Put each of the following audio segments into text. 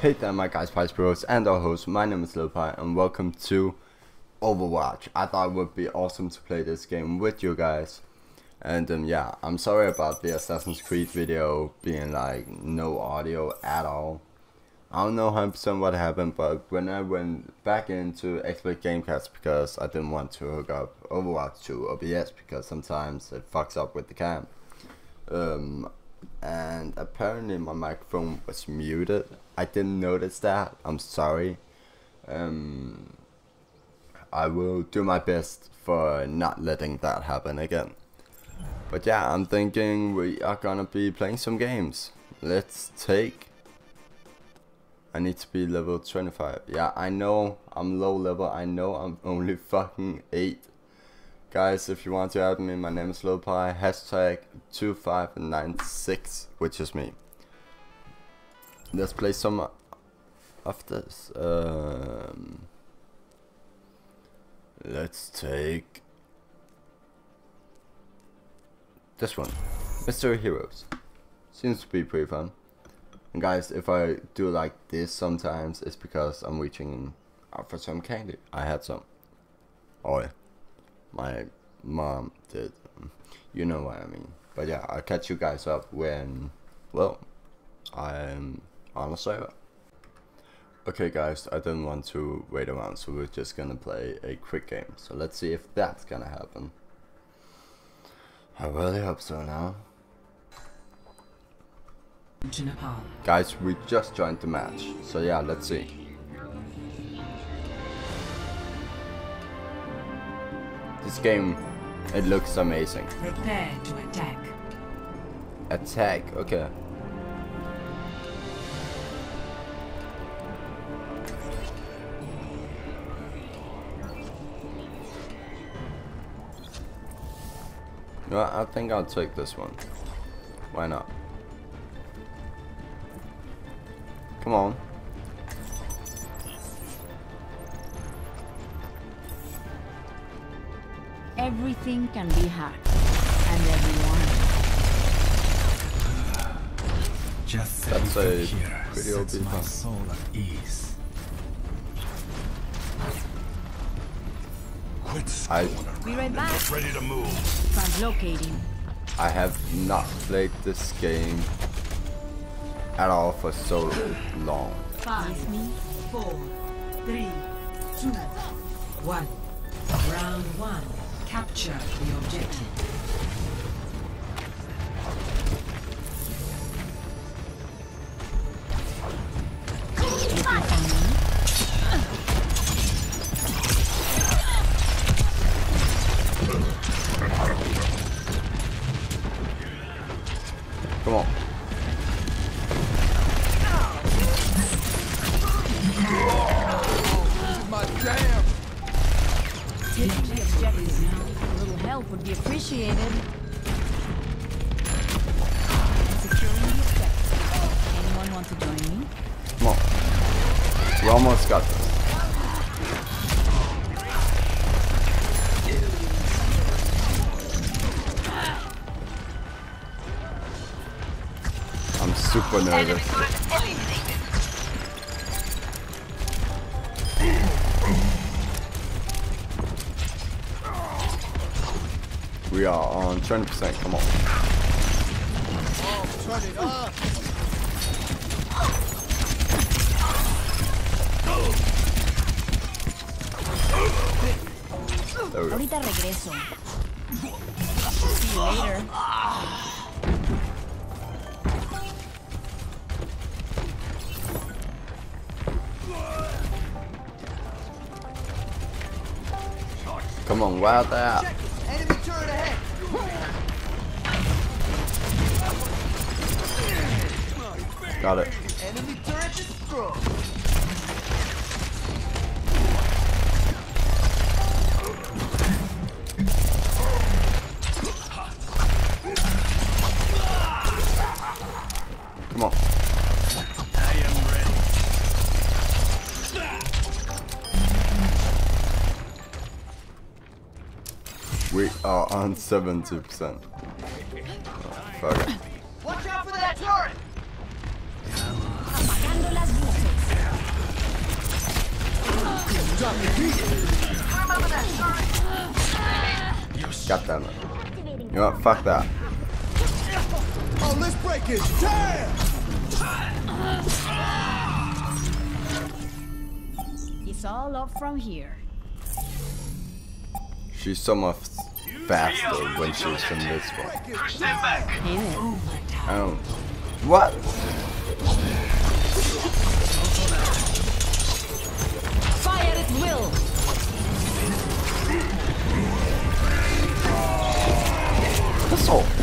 Hey there my guys, Pies Bros and our host, my name is Lil and welcome to Overwatch. I thought it would be awesome to play this game with you guys. And um, yeah, I'm sorry about the Assassin's Creed video being like no audio at all. I don't know 100% what happened, but when I went back into Xbox Gamecast because I didn't want to hook up Overwatch to OBS because sometimes it fucks up with the cam. Um, and apparently my microphone was muted. I didn't notice that. I'm sorry. Um, I will do my best for not letting that happen again. But yeah, I'm thinking we are gonna be playing some games. Let's take I need to be level 25. Yeah, I know I'm low level. I know I'm only fucking 8. Guys, if you want to add me, my name is Lilpie. Hashtag 2596, which is me. Let's play some of this. Um, let's take this one. Mystery Heroes. Seems to be pretty fun. And guys, if I do like this sometimes, it's because I'm reaching out for some candy. I had some. Oh, yeah. my mom did. You know what I mean. But yeah, I'll catch you guys up when, well, I'm on a server. Okay guys, I didn't want to wait around, so we're just gonna play a quick game. So let's see if that's gonna happen. I really hope so now. Guys, we just joined the match, so yeah, let's see. This game, it looks amazing. Prepare to attack. Attack, okay. No, I think I'll take this one. Why not? Come on. Everything can be hacked. And everyone. Just That's a here pretty old my soul at ease. I Be right back. ready to move. Translocating. I have not played this game at all for so long. Five, me, four, three, two, one. Round one. Capture the objective. We are on 20%, come on. There we go. Ahorita regreso. See you later. Come on, wow that. Enemy turret ahead! Got it. Enemy turret destroyed! Come on. We are on 70%. Fuck it. Watch out for that turret! Apagando las luces. God damn it. You know what? Fuck that. Oh, let's break it. Damn! It's all up from here. She's so much faster when she's in this one. Push them back. Oh. What? Fire at will! Pistol!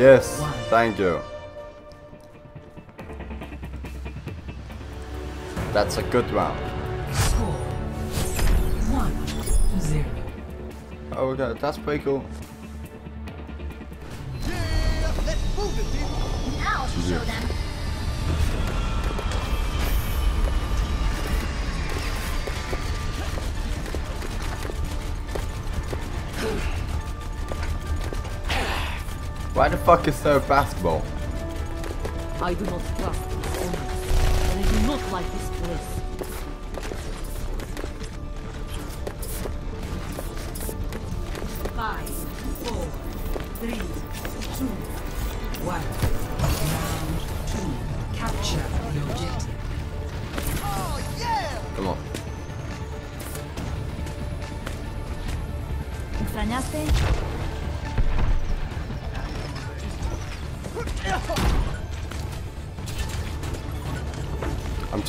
Round. Yes, thank you. That's a good round. Score. One. Oh, okay, that's pretty cool. Yeah, let's move it, people. Now show them. Why the fuck is there a basketball? I do not trust I do not like this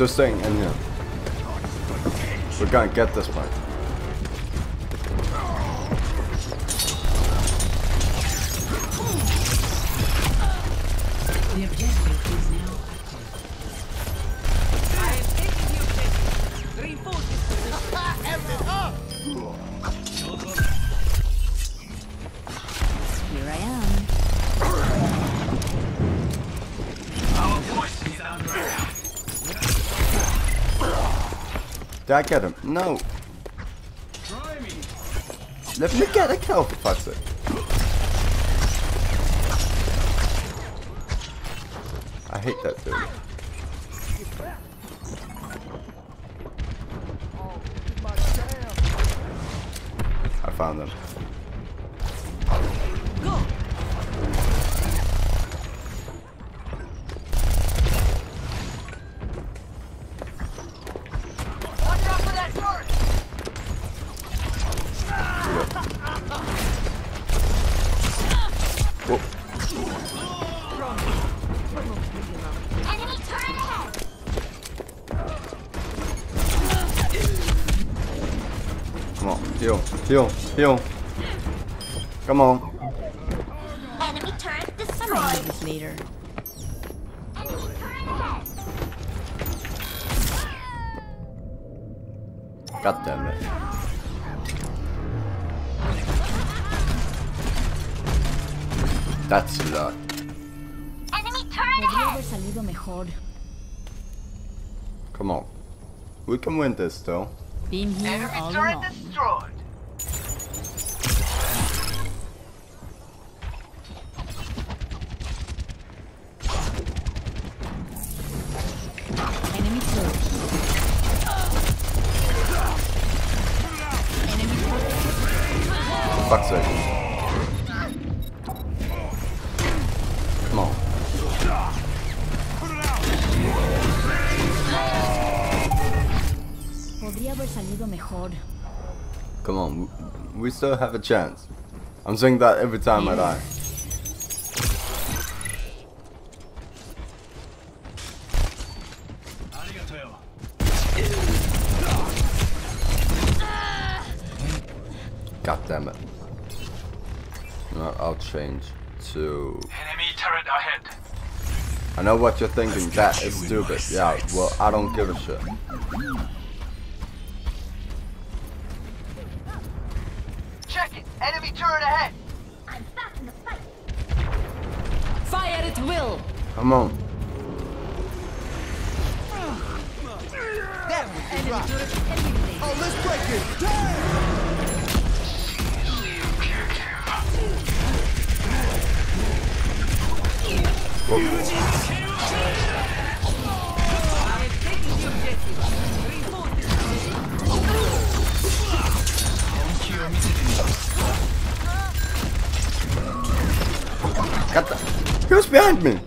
just saying in here. We're gonna get this one. Did I get him? No. Let me get a kill for fuck's sake. I hate that dude. Come on, heal, heal, heal. Come on. Enemy turret destroyed. this later. Enemy turret ahead. God damn it. That's luck. Enemy turret ahead. salido mejor. Come on. We can win this though. Been here Enemy all turret along. destroyed! Come on. We still have a chance. I'm saying that every time I die. God damn it. I'll change to. Enemy turret ahead. I know what you're thinking. That is stupid. Yeah. Well, I don't give a shit. Check it! Enemy turret ahead! I'm back in the fight. Fire at will! Come on. That was drop. Oh, let's break it. Damn! Got the. Who's behind me?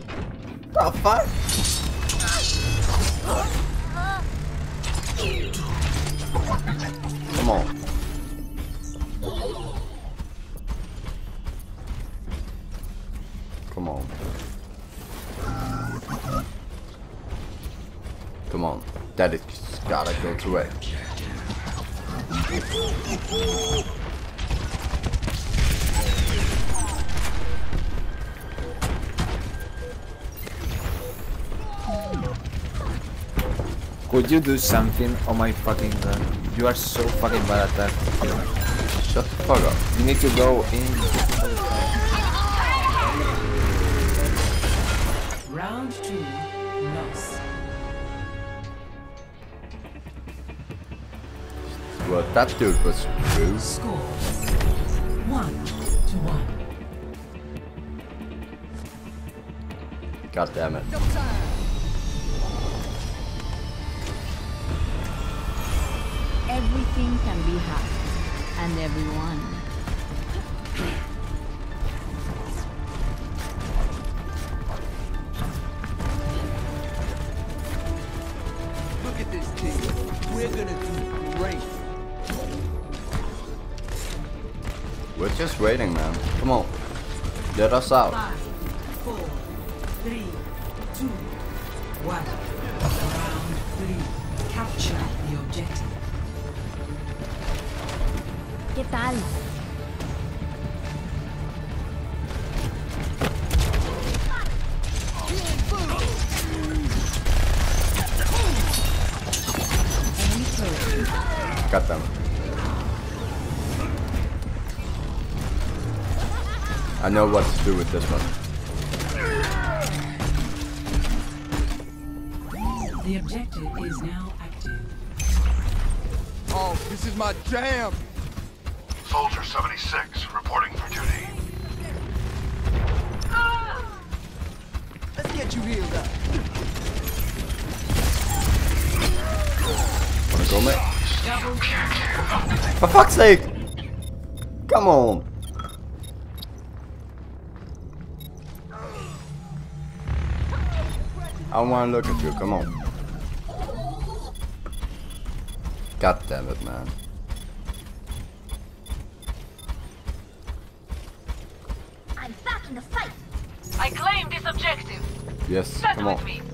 Could you do something? Oh my fucking god. You are so fucking bad at that. Shut the fuck up. You need to go in. Round two, loss. Well, that dude was rude. Score one to one. God damn it. Everything can be hacked, and everyone. Look at this team. We're gonna do great. We're just waiting, man. Come on. Let us out. Got them. I know what to do with this one. The objective is now active. Oh, this is my jam. Soldier 76, reporting for duty. Ah! Let's get you healed up. Wanna go, mate? For fuck's sake! Come on! I wanna look at you, come on. God damn it, man. I'm back in the fight. I claim this objective. Yes, Stand come with on.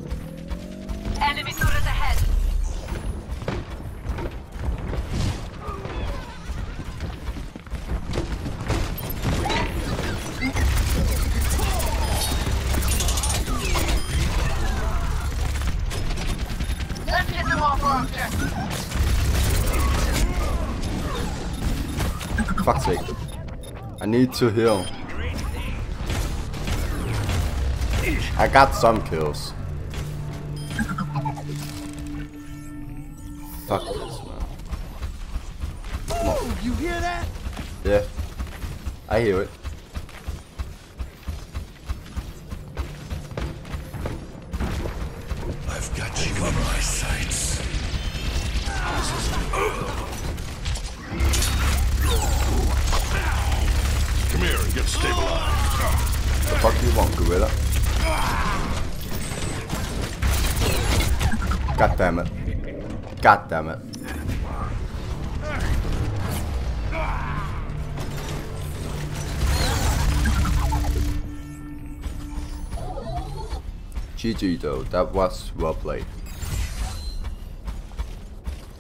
Need to heal. I got some kills. GG though, that was well played.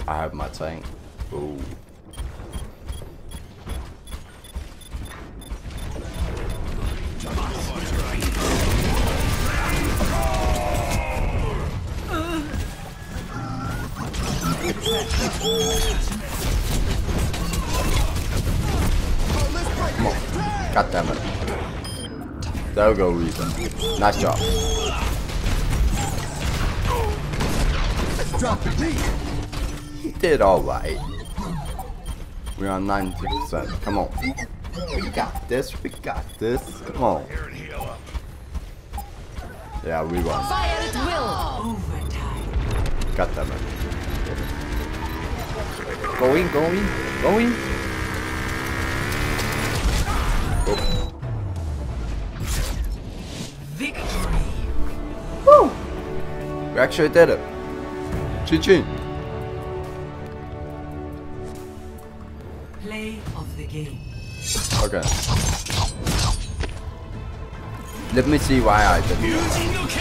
I have my tank. Ooh. Come on. God damn it. There we go, Reaper. Nice job. Let's drop the D. did alright. We are on 90%. Come on. We got this. We got this. Come on. Yeah, we won. Fire at will! Overtime. Got them. man. Going, going, going. Victory. Woo! We actually did it. GG. Play of the game. Okay. Let me see why I did that.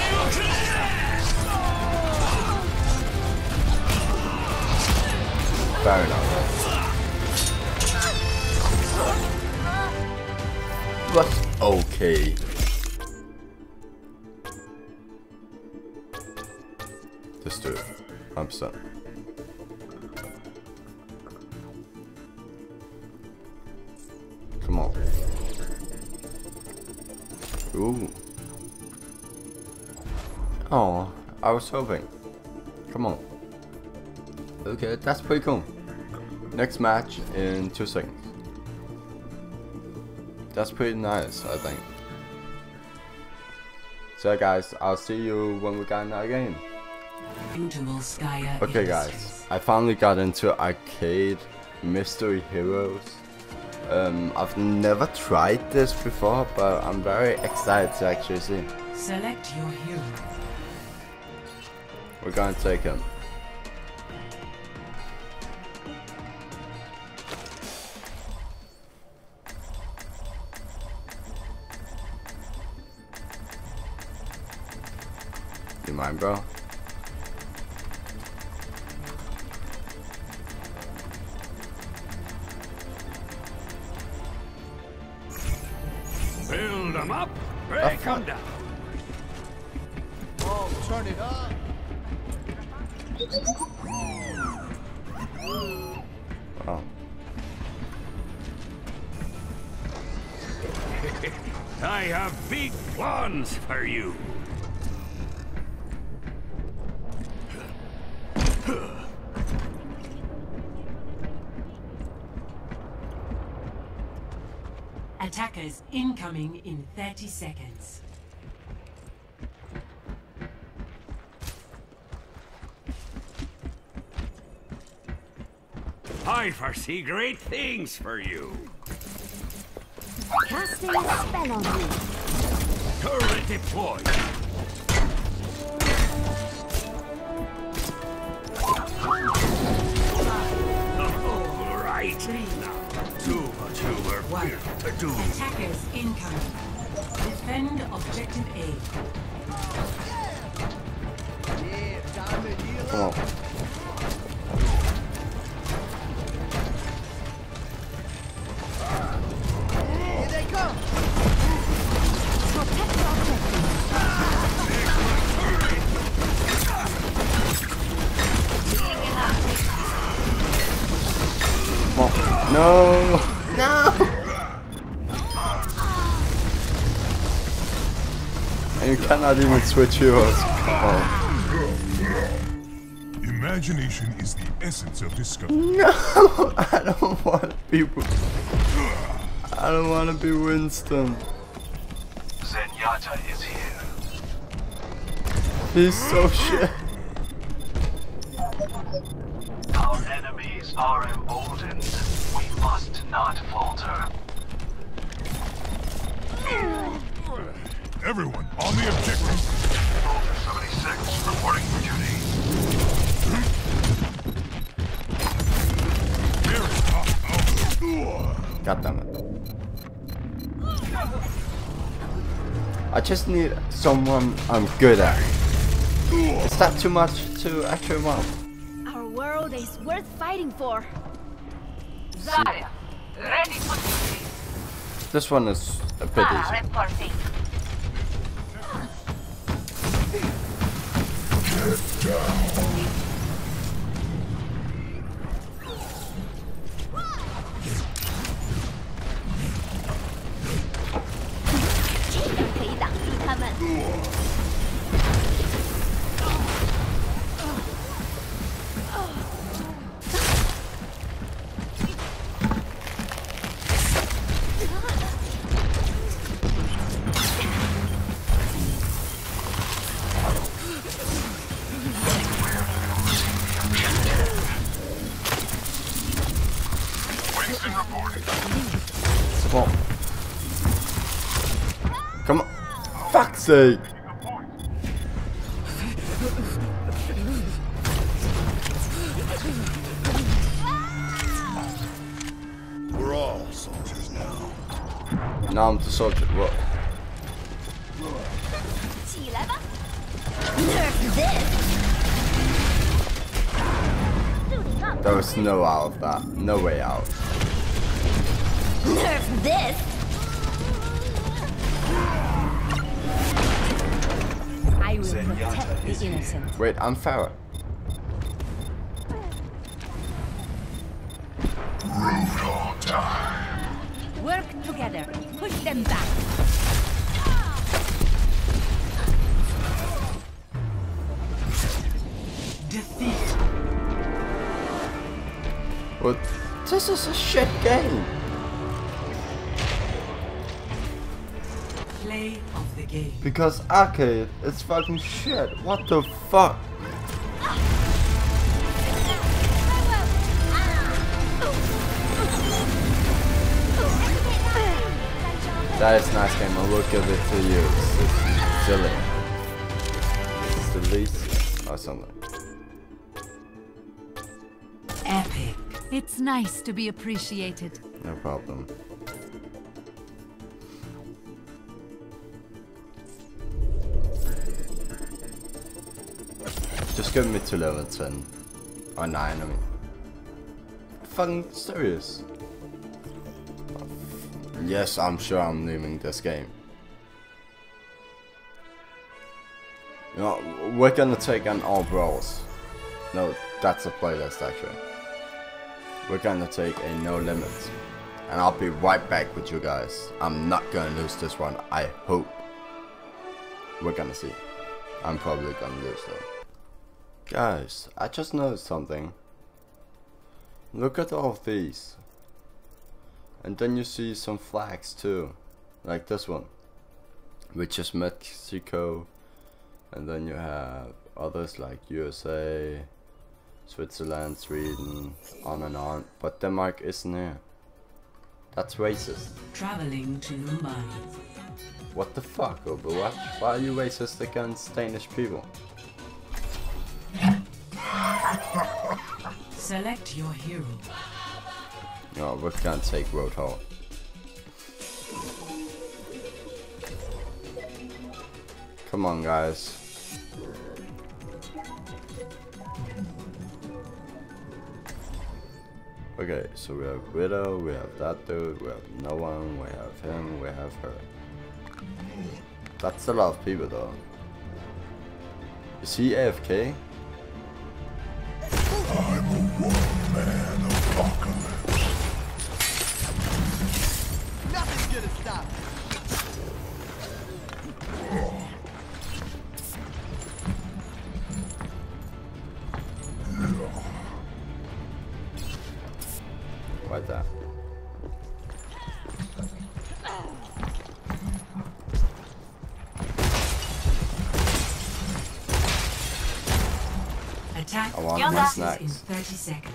Fair enough. But okay. Just do it. 100%. Come on. Ooh. Oh, I was hoping. Come on. Okay, that's pretty cool. Next match in two seconds. That's pretty nice, I think. So guys, I'll see you when we got another game. Okay guys, I finally got into arcade mystery heroes. Um, I've never tried this before, but I'm very excited to actually see. Select your hero. We're gonna take him. I have big plans for you. Attackers incoming in 30 seconds. I foresee great things for you. Casting a spell on you. Turret deployed. All right. Now, do what you were One. to do. Attackers incoming. Defend objective A. Yeah, No! No! And you cannot even switch heroes. Come oh. on. Imagination is the essence of discovery. No! I don't want to be. I don't want to be Winston. Zenyatta is here. He's so shit. Just need someone I'm good at. Is that too much to actually want? Our world is worth fighting for. Zarya, ready for duty. This one is a bit easy. reporting. 这 Lua. sake. We're all soldiers now. Now I'm the soldier. What? There was no out of that. No way out. Nerf this! I will protect the innocent. Wait, I'm Pharah. Work together. Push them back. Defeat. What? This is a shit game. The game. Because arcade is fucking shit. What the fuck? That is nice game. I will give it to you. It's silly. It's the least or something. Epic. It's nice to be appreciated. No problem. Oh, me to level 10. Or 9, I mean. Fucking serious. Yes, I'm sure I'm leaving this game. You know, we're gonna take on all brawls. No, that's a playlist actually. We're gonna take a no limits. And I'll be right back with you guys. I'm not gonna lose this one, I hope. We're gonna see. I'm probably gonna lose though. Guys, I just noticed something. Look at all of these. And then you see some flags too. Like this one. Which is Mexico. And then you have others like USA, Switzerland, Sweden, on and on. But Denmark isn't here. That's racist. Traveling to Mumbai. What the fuck, Overwatch? Why are you racist against Danish people? Select your hero. No, we're gonna take Roadhog. Come on, guys. Okay, so we have Widow, we have that dude, we have no one, we have him, we have her. That's a lot of people though. Is he AFK? I want my in 30 seconds.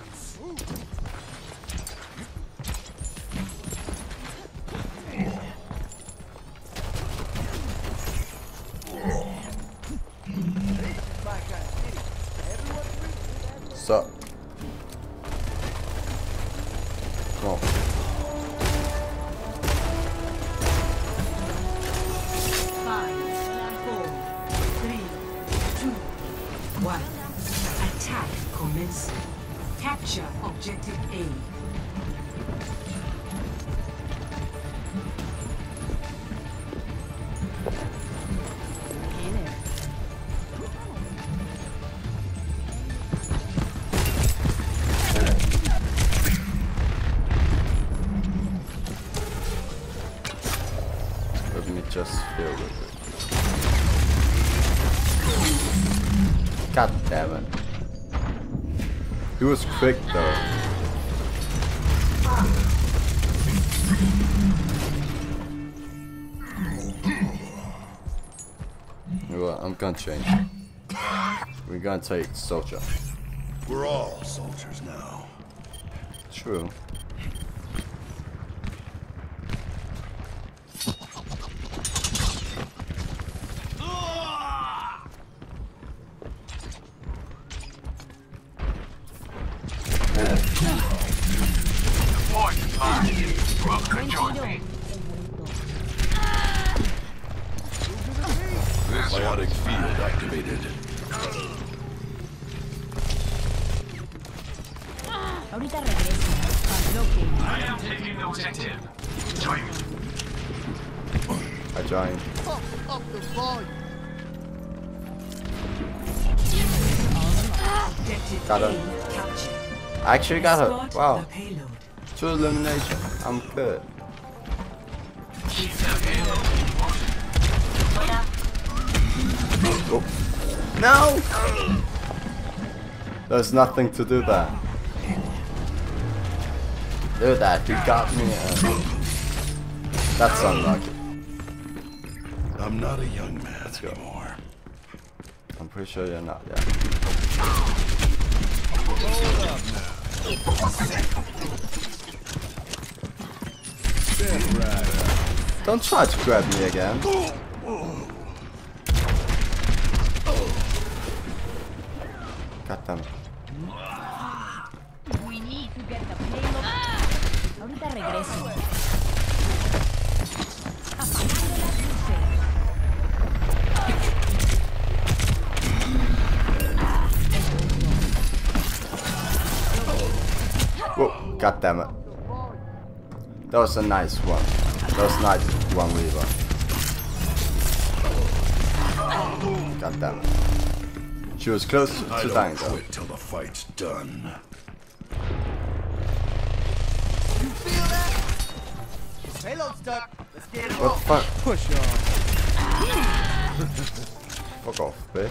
Me. God damn it. He was quick though. one change. We're gonna take soldier. We're all soldiers now. True. Join me. Biotic field activated. Ahorita regreso. I am taking the objective. Join me. I joined. Objective Got A her. captured. I actually got Escort her. Wow. the. Two elimination. I'm good. Oh. No! There's nothing to do there. Do that, you got me. that's unlucky. I'm not a young man go. anymore. I'm pretty sure you're not, yeah. Don't try to grab me again. God damn. We need to get the payload. Ahorita regreso. Apagando las luces. Whoa, god damn it. That was a nice one. That was nice one Weaver. God damn it. She was close I to don't dying though. quit till the fight's done. Payload stuck. Let's get it What the fuck? Push on. Fuck off, bitch.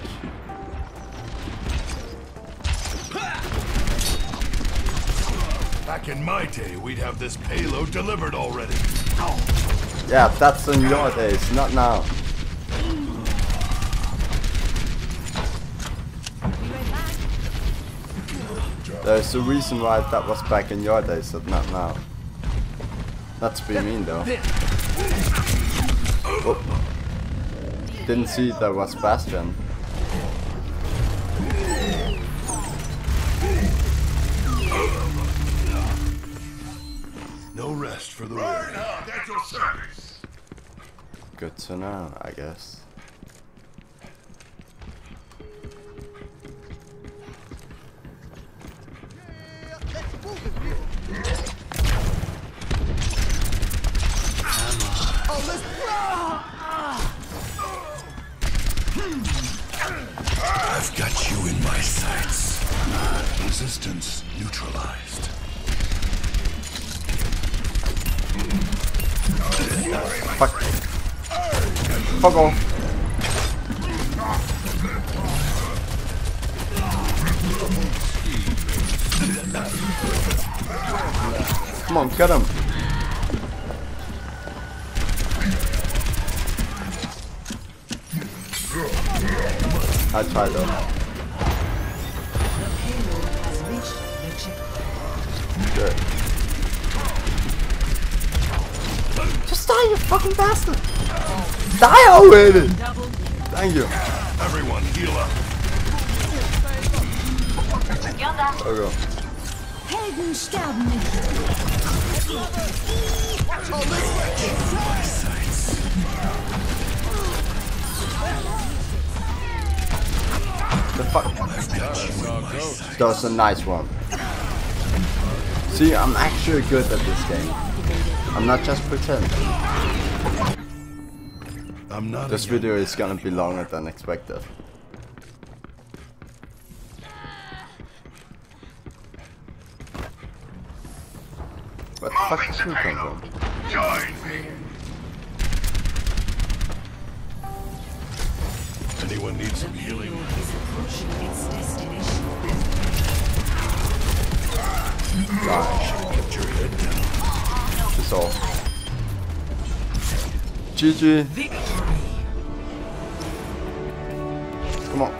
Back in my day, we'd have this payload delivered already. Yeah, that's in your days, not now. There's a reason why that was back in your days, but not now. That's to be mean though. Oh. Didn't see there was Bastion. No rest for the weary. At your service. Good to know, I guess. I've got you in my sights. Resistance neutralized. Fuck. Fuck off. Come on, get him. I tried though. The payload has reached the checkpoint. Good. Just die, you fucking bastard! Die already! Thank you. Everyone, heal up. There we go. Helden sterben nicht. The fuck? That was a nice one. See, I'm actually good at this game. I'm not just pretending. I'm not This video is gonna be longer than expected. Where the fuck did you come from? Join Anyone need some healing? is approaching its destination. Gosh, Get your head down. it's all. GG. Victory. Come on.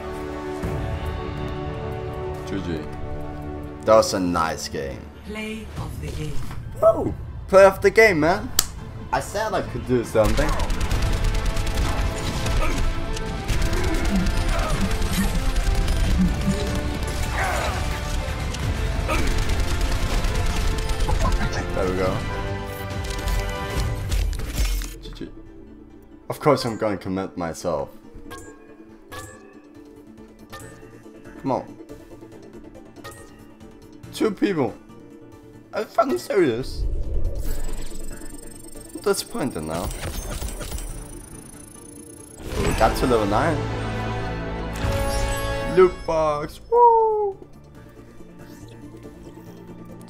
GG. That was a nice game. Play of the game. Oh, play of the game, man. I said I could do something. Course I'm gonna commit myself. Come on. Two people. Are you fucking serious? Disappointed now. We got to level 9. Loot box. Woo!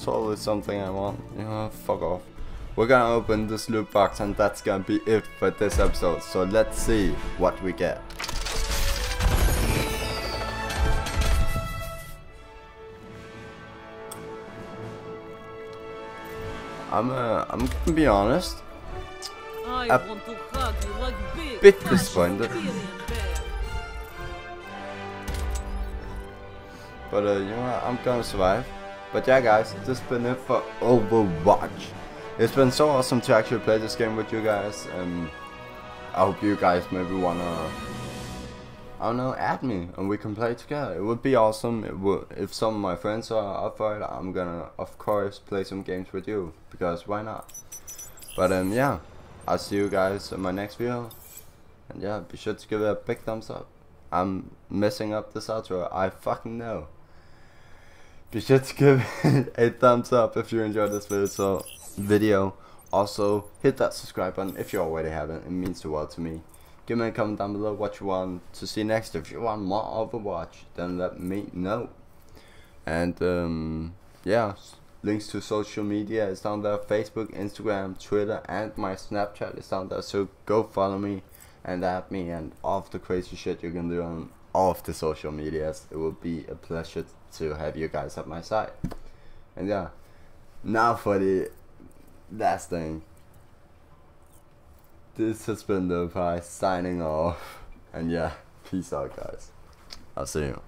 Totally something I want. You know, fuck off. We're gonna open this loot box and that's gonna be it for this episode. So let's see what we get. I'm uh, I'm gonna be honest. I Up. want to hug you like big Bit disappointed. But uh, you know what? I'm gonna survive. But yeah, guys, this has been it for Overwatch. It's been so awesome to actually play this game with you guys. Um, I hope you guys maybe wanna, I don't know, add me and we can play together. It would be awesome. It would, if some of my friends are up for it, I'm gonna, of course, play some games with you because why not? But um, yeah, I'll see you guys in my next video. And yeah, be sure to give it a big thumbs up. I'm messing up this outro. I fucking know. Be sure to give it a thumbs up if you enjoyed this video. So video. Also, hit that subscribe button if you already haven't. It means the world to me. Give me a comment down below what you want to see next. If you want more Overwatch, then let me know. And um, yeah, links to social media is down there. Facebook, Instagram, Twitter, and my Snapchat is down there. So go follow me and add me and all of the crazy shit you can do on all of the social medias. It will be a pleasure to have you guys at my side. And yeah, now for the last thing. This has been the pie signing off. And yeah, peace out, guys. I'll see you.